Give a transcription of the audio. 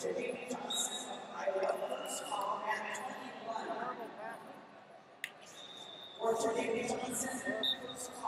J. Johnson first call